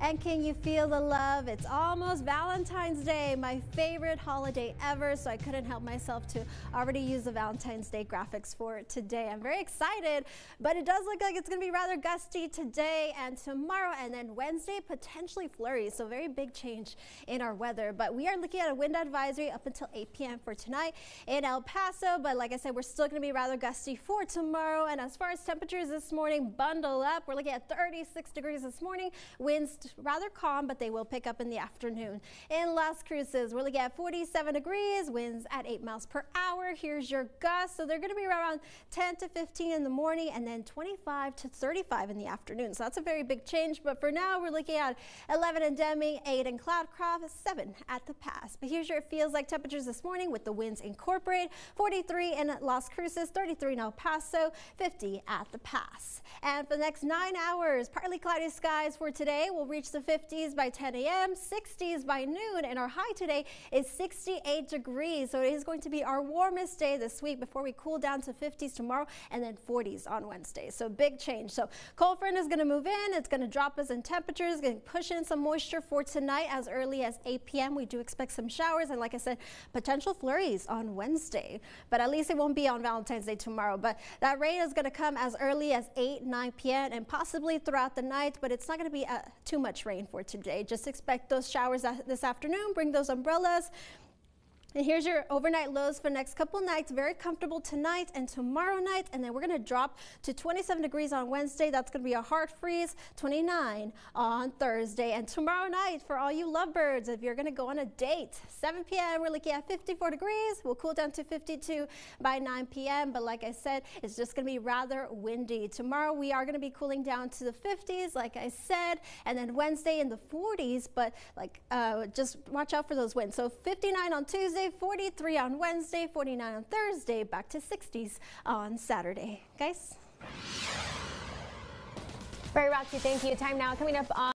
And can you feel the love? It's almost Valentine's Day, my favorite holiday ever. So I couldn't help myself to already use the Valentine's Day graphics for today. I'm very excited, but it does look like it's going to be rather gusty today and tomorrow. And then Wednesday, potentially flurries. So very big change in our weather. But we are looking at a wind advisory up until 8 p.m. for tonight in El Paso. But like I said, we're still going to be rather gusty for tomorrow. And as far as temperatures this morning, bundle up. We're looking at 36 degrees this morning. Winds rather calm, but they will pick up in the afternoon. In Las Cruces, we're looking at 47 degrees, winds at 8 miles per hour. Here's your gusts. So they're going to be around 10 to 15 in the morning and then 25 to 35 in the afternoon. So that's a very big change. But for now, we're looking at 11 in Deming, 8 in Cloudcroft, 7 at the pass. But here's your feels like temperatures this morning with the winds incorporated 43 in Las Cruces, 33 in El Paso, 50 at the pass. And for the next nine hours, partly cloudy skies for today. We'll reach the 50s by 10 a.m., 60s by noon, and our high today is 68 degrees. So it is going to be our warmest day this week before we cool down to 50s tomorrow and then 40s on Wednesday. So big change. So cold front is going to move in. It's going to drop us in temperatures, going to push in some moisture for tonight as early as 8 p.m. We do expect some showers and like I said, potential flurries on Wednesday. But at least it won't be on Valentine's Day tomorrow. But that rain is going to come as early as 8, 9 p.m. and possibly throughout the night, but it's not going to be uh, too much rain for today. Just expect those showers this afternoon. Bring those umbrellas. And here's your overnight lows for next couple nights. Very comfortable tonight and tomorrow night. And then we're going to drop to 27 degrees on Wednesday. That's going to be a hard freeze. 29 on Thursday. And tomorrow night for all you lovebirds, if you're going to go on a date, 7 p.m. we're looking at 54 degrees. We'll cool down to 52 by 9 p.m. But like I said, it's just going to be rather windy. Tomorrow we are going to be cooling down to the 50s, like I said. And then Wednesday in the 40s. But like uh, just watch out for those winds. So 59 on Tuesday. Tuesday, 43 on Wednesday, 49 on Thursday, back to 60s on Saturday. Guys? Very Roxy, thank you. Time now coming up on